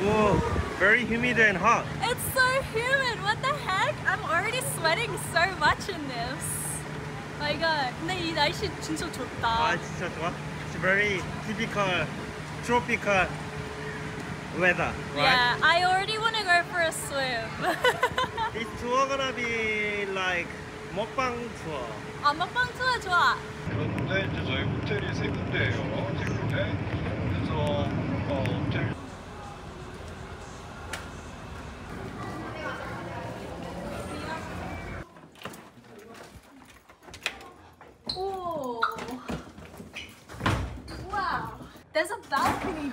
Whoa, very humid and hot. It's so humid. What the heck? I'm already sweating so much in this. My God. 근데 이 날씨 진짜 아 좋다. 진짜 좋아. It's very typical tropical weather, right? Yeah, I already want to go for a swim. This tour gonna be like 먹방 tour. 아, 먹방 투어 좋아. 그런데 이제 저희 호텔이 세 군데예요. 세 군데. 그래서 어, 호텔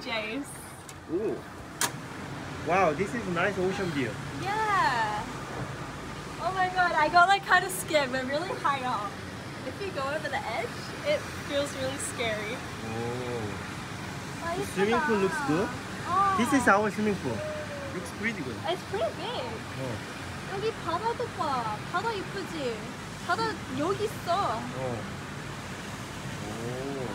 Jace. Ooh. Wow, this is nice ocean view. Yeah. Oh my god, I got like kind of scared. We're really high up. If you go over the edge, it feels really scary. Oh. Oh, The swimming pool looks good. Oh. This is our swimming pool. Looks pretty good. It's pretty big. 어. 여기 바다도 봐. 바다 이쁘지? 바다 여기 있어. 어. 오.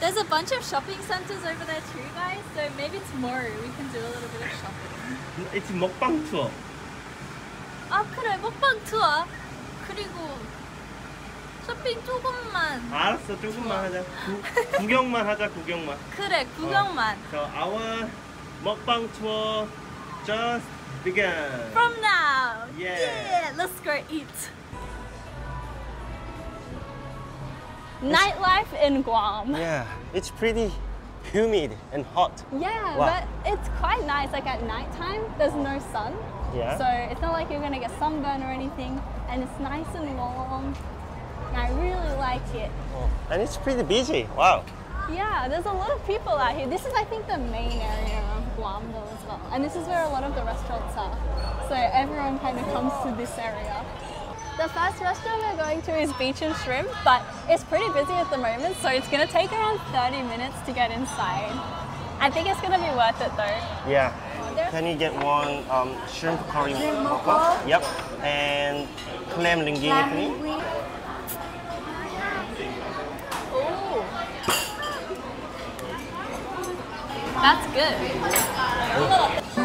There's a bunch of shopping centers over there too, guys. So maybe tomorrow we can do a little bit of shopping. It's 먹방 tour. 아 그래 먹방 투어. 그리고 쇼핑 조금만. 알았어, 조금만 하자. 구, 구경만 하자, 구경만. 그래 구경만. So our 먹방 tour just began. From now. Yeah. Yeah. Let's go eat. Nightlife in Guam. Yeah, it's pretty humid and hot. Yeah, Wow. but it's quite nice. Like at nighttime, there's no sun. Yeah. So it's not like you're gonna get sunburn or anything, and it's nice and warm. And I really like it. Oh, And it's pretty busy. Wow. Yeah, there's a lot of people out here. This is, I think, the main area of Guam though as well, and this is where a lot of the restaurants are. So everyone kind of comes to this area. The first restaurant we're going to is Beachin' Shrimp, but it's pretty busy at the moment, so it's gonna take around 30 minutes to get inside. I think it's gonna be worth it though. Yeah. Can you get one um, shrimp curry? Shrimp mukbang? mukbang? Yep. And clam linguine. Ooh. That's good.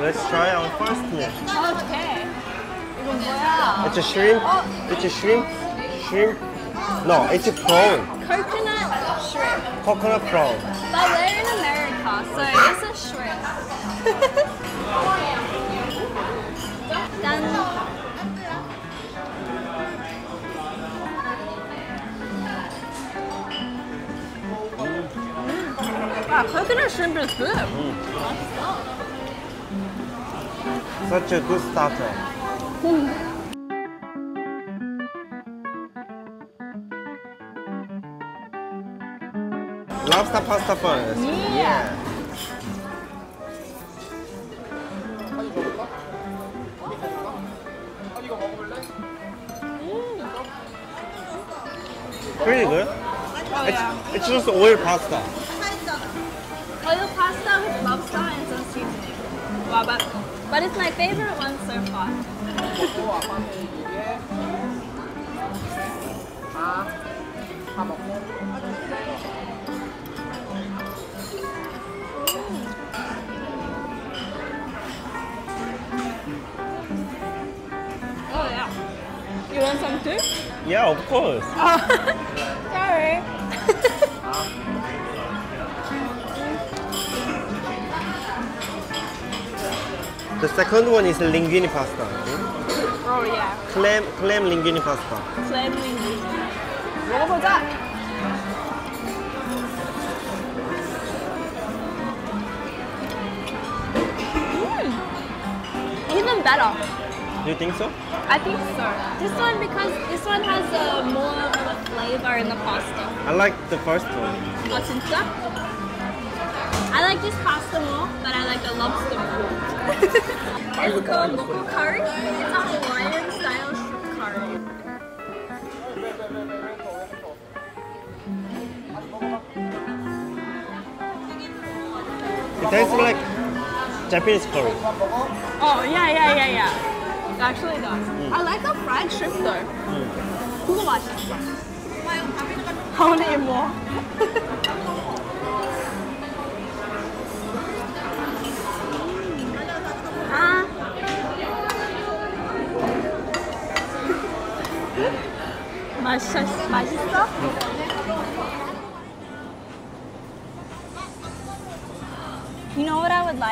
Let's try our first meal. Okay. 이건 뭐야? It's a shrimp. It's a shrimp. Shrimp. No, it's a prawn. Coconut shrimp. Coconut prawn. But we're in America, so it's a shrimp. 짠. Wow, coconut shrimp is good. Such a good starter. Lobster pasta first. Yeah. Pretty good. Oh It's, it's just oil pasta. But, it's my favorite one so far. Oh yeah. You want some too? Yeah, of course. Oh, sorry. The second one is linguine pasta. Oh yeah. Clam clam linguine pasta. Clam linguine. What was that? Mm. Even better. You think so? I think so. This one because this one has a more of a flavor in the pasta. I like the first one. Oh, 진짜? I like this pasta more, but I like the lobster more it's called curry? It's a Hawaiian style shrimp curry. It tastes like Japanese curry. Oh, yeah, yeah, yeah, yeah. It actually does. Mm. I like the fried shrimp though. Mm. Who? I want to eat more.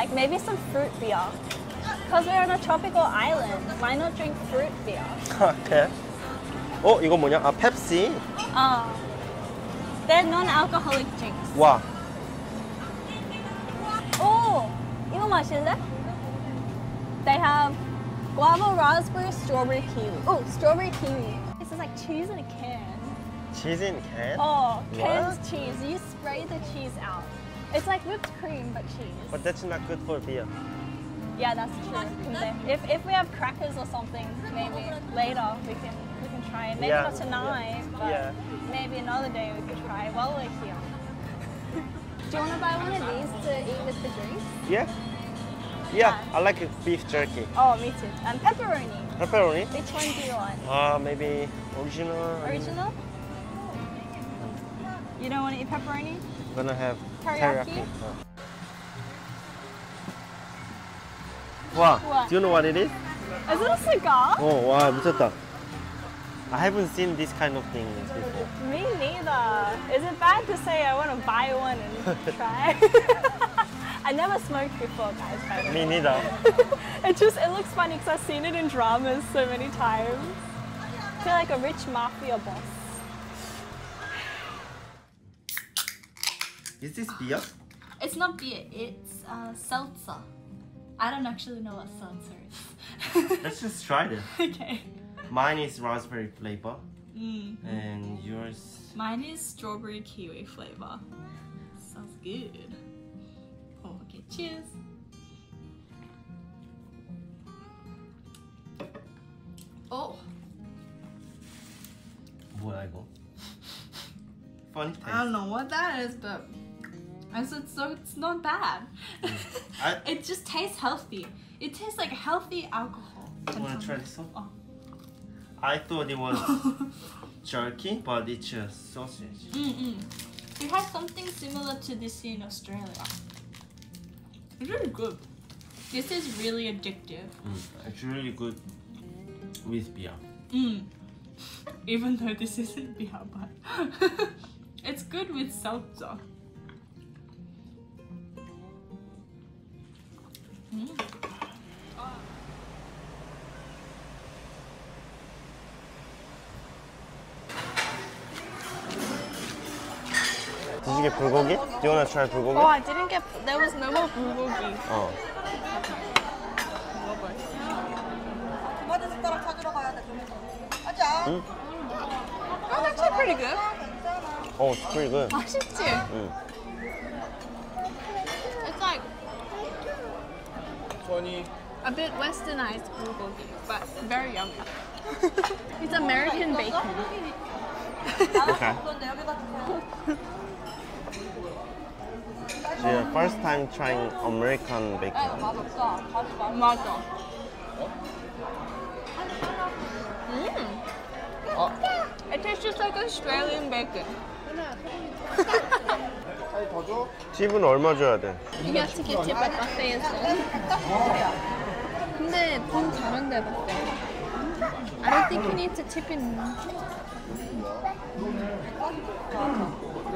like? Maybe some fruit beer. Because we're on a tropical island. Why not drink fruit beer? 오케이. 어 이거 뭐냐? 아 펩시. Uh, they're non-alcoholic drinks. 와. Oh, 이거 마실래? They have guava, raspberry, strawberry, kiwi. Oh, strawberry kiwi. This is like cheese in a can. cheese in can. Oh, canned What? cheese. You spray the cheese out. It's like whipped cream but cheese. But that's not good for beer. Yeah, that's true. if if we have crackers or something, maybe later we can we can try it. Maybe Yeah, not tonight, yeah, but yeah. maybe another day we could try it while we're here. Do you want to buy one of these to eat with the drinks? Yeah. Yeah, I like beef jerky. Oh, me too. And pepperoni. Pepperoni. Which one do you want? Uh, maybe original. Original? You don't want to eat pepperoni? I'm gonna have Teriyaki? teriyaki. 어. 와, What? do you know what it is? Is it a cigar? 어, 와, 미쳤다. I haven't seen this kind of things before. Me neither. Is it bad to say I want to buy one and try? I never smoked before, guys. By the way. Me neither. it just it looks funny because I've seen it in dramas so many times. I feel like a rich mafia boss. Is this beer? It's not beer. It's uh, seltzer. I don't actually know what seltzer is. Let's just try it. okay. Mine is raspberry flavor, Mm. and yours. Mine is strawberry kiwi flavor. Sounds good. Oh, okay, cheers. Oh, 뭐야 이거? Funny taste. I don't know what that is, but I said so. It's not bad. I it just tastes healthy. It tastes like healthy alcohol. You wanna try this one. Oh. I thought it was jerky, but it's just sausage. Mm-mm. We have something similar to this in Australia. It's really good. This is really addictive. Mm, it's really good with beer. Mm. Even though this isn't beer, but it's good with seltzer. Mm. Did you get bulgogi? Do you wanna try bulgogi? Oh, I didn't get. There was no more bulgogi. 어. 토마토 숟가락 찾으러 가야 돼. 좀 하자. 응? Oh, that's actually pretty good. Oh, it's pretty good. 맛있지? 응. A bit westernized bulgogi, but very yummy. it's American bacon. okay. yeah, first time trying American bacon. Mm. Oh. It tastes just like Australian bacon. 팁은 얼마 줘야 돼? You have to get tip at buffet as well. 근데 돈 다른데 buffet. I don't think you need to tip in.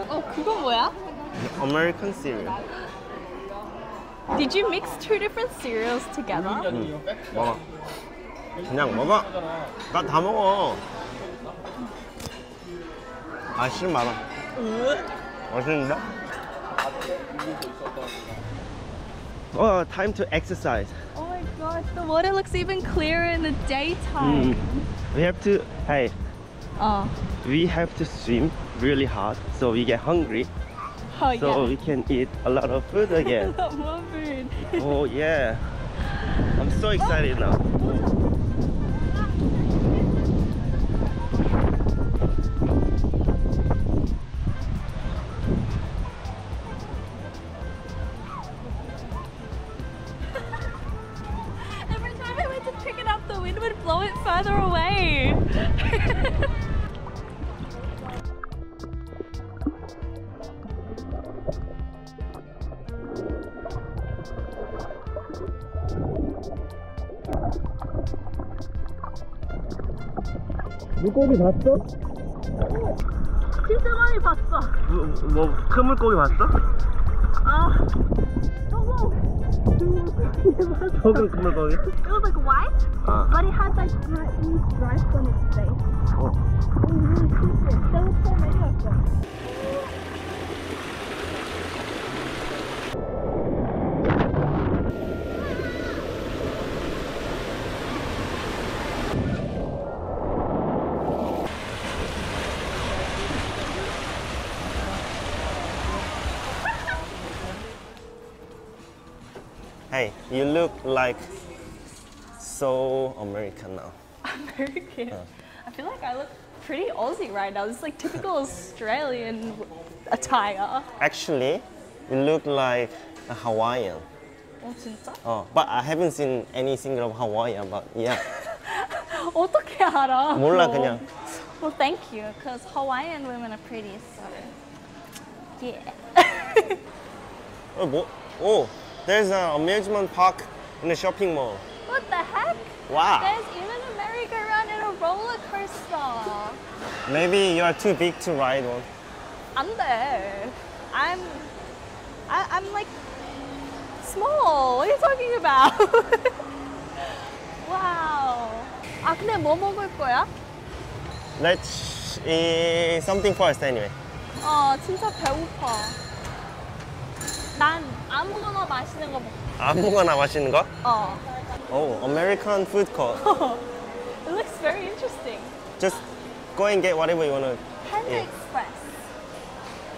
어 그거 뭐야? American cereal. Did you mix two different cereals together? 응. 먹어. 그냥 먹어. 나 다 먹어. 아, 싫은 말아. 맛있는데? Oh, time to exercise. Oh my god, the water looks even clearer in the daytime. Mm. We have to, hey, Oh, we have to swim really hard so we get hungry oh so yeah. we can eat a lot of food again. More food. oh yeah. I'm so excited now. 물고기 봤어? 진짜 많이 봤어. 뭐, 뭐, 큰 물고기 봤어? 아, 저거. 조금 큰 물고기? It was like white, 아. but it had like these stripes on its face. 어. It was really cute. There were so many of them. Hey, you look like so American now. American. I feel like I look pretty Aussie right now. This is like typical Australian attire. Actually, you look like a Hawaiian. 어 진짜? Oh, but I haven't seen any single of Hawaiian, but yeah. 어떻게 알아? 몰라, 뭐. 그냥. Well, thank you, because Hawaiian women are pretty, so yeah. Oh, 뭐? oh, there's an amusement park in the shopping mall. what the heck? Wow. There's even a merry-go-round and a roller coaster. Maybe you are too big to ride one. 안 돼. I'm, I, I'm like small. What are you talking about? wow. 아 근데 뭐 먹을 거야? Let's eat something first anyway. 어 진짜 배고파. 난 아무거나 맛있는 거 먹. 아무거나 맛있는 거? 어. Oh, American food court. It looks very interesting. Just go and get whatever you want to Panda Yeah. Express.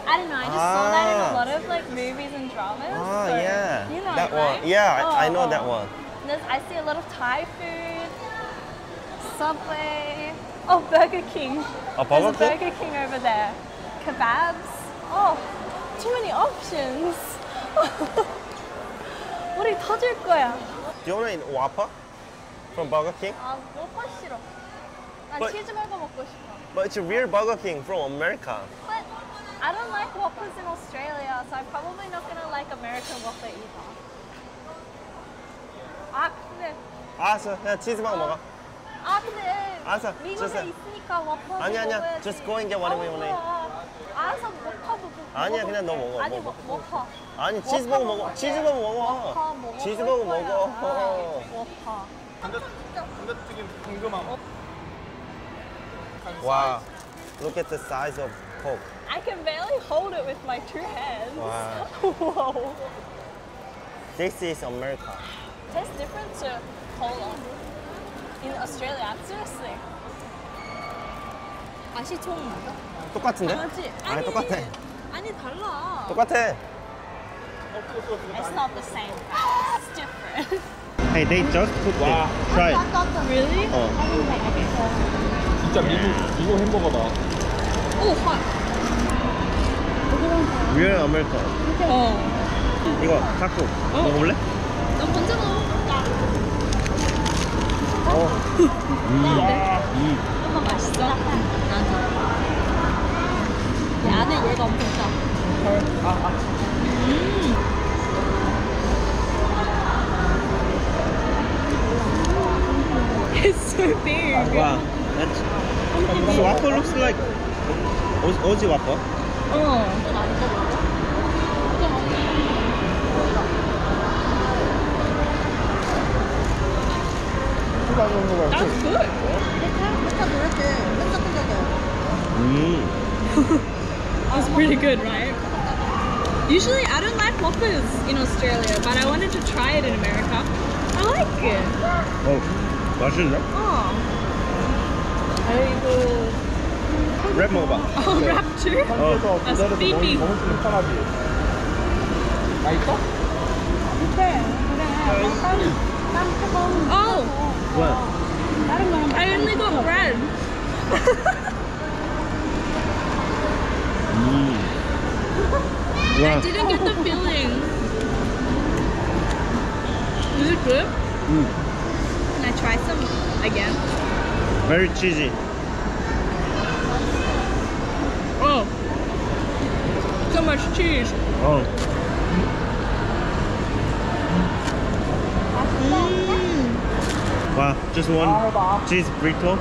I don't know. I just saw that in Ah. a lot of like movies and dramas. Ah, so yeah. You know that it, right? one. Yeah, I, I know Oh, that oh. one. There's, I see a lot of Thai food, Subway. Oh, Burger King. A Burger There's a King? Burger King over there. Kebabs. Oh, too many options. 우리 터질 거야. Do you want eat Whopper from Burger King? 아, 먹고 싫어. 난 But- 치즈버거 먹고 싶어. But it's a real Burger King from America. But I don't like Whoppers in Australia, so I'm probably not gonna like American Whopper either. 아 근데 알았어, 그냥 치즈버거 먹어. 아 근데 알았어, 미국에 주세요. 있으니까 Whopper 아니, 아니야. 먹어야지. Just go and get whatever you want to eat. 어, 알아서 먹어. 아니야, 그냥 너 먹어, 아니 먹어. 먹 먹어. 아니, 치즈버거 먹어. 치즈버거 먹어. 먹을 치즈버거. 먹어. 워커. 감자튀김 궁금함. Wow. Look at the size of Coke. I can barely hold it with my two hands. Wow. Whoa. This is America. Tastes different to cola in Australia. Seriously. 맛이 좀 똑같은데? 다르지? 아니, 똑같아. 아니 달라. 똑같아. It's not the same. It's different. Hey, they just cooked it. Try it. really? 어. 진짜 미국 미국 햄버거다. 오, 헐. Real America. 어. 이거 타코 먹어볼래? 나 먼저 먹어볼까? 어. 엄마 맛있어? 나도. 근데 안에 얘가 엄청 싸. 아, 아. 음. It's so big. Wow, that's. So waffle looks like Aussie waffle. 어. That's good. 음. That's pretty good, right? Usually I don't like Whoppers in Australia, but I wanted to try it in America. I like it. 어. 맛있네. Oh. 아이고. 랩 먹어봐. Oh, rap too? 어. That's feeding. 먹을 수 있는 편하지. 맛있어? Oh, 뭐야? I only got bread. Mm. Yeah. I didn't get the feeling. Is it good? Mm. Can I try some again? Very cheesy. Oh. So much cheese. Oh. Wow, just one cheese burrito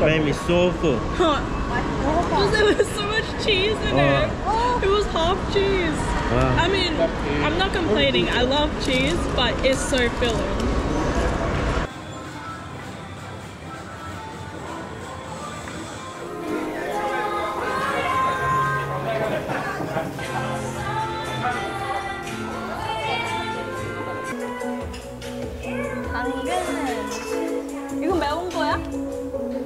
made me so full. Because it was so cheese in it. It was half cheese. I mean, I'm not complaining. I love cheese, but it's so filling. 당근. 이거 매운 거야?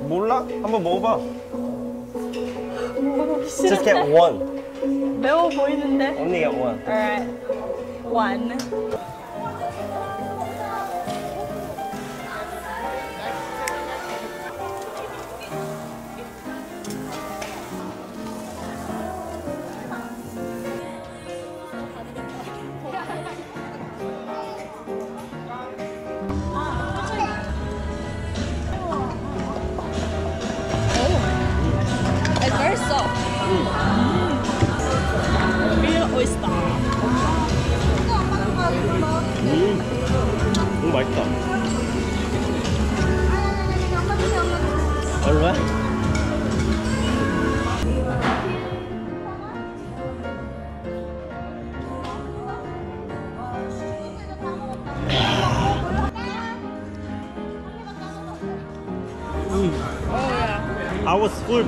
몰라? 한번 먹어봐. just get one. No, more. Only get one. All right. One.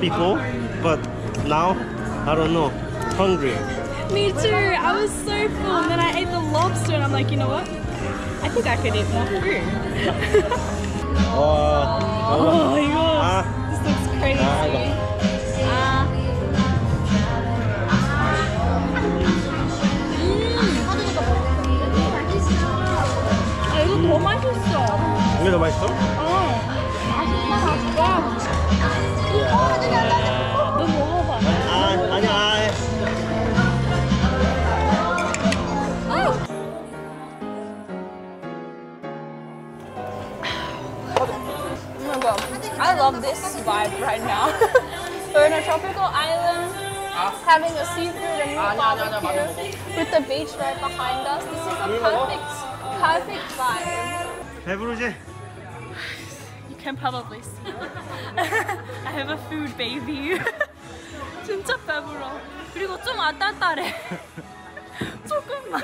before, but now I don't know. Hungry. Me too. I was so full, and then I ate the lobster, and I'm like, you know what? I think I could eat more food. 와. Oh my god. 아, This looks crazy. 아, 이거. 아, 아, 이거 더 맛있어. 이게 더 맛있어? vibe right now. We're in a tropical island, having a seafood and meat barbecue with the beach right behind us. This is a perfect, perfect vibe. 배부르지? You can probably see. I have a food baby. 진짜 배불러. 그리고 좀 아따따래. 조금만.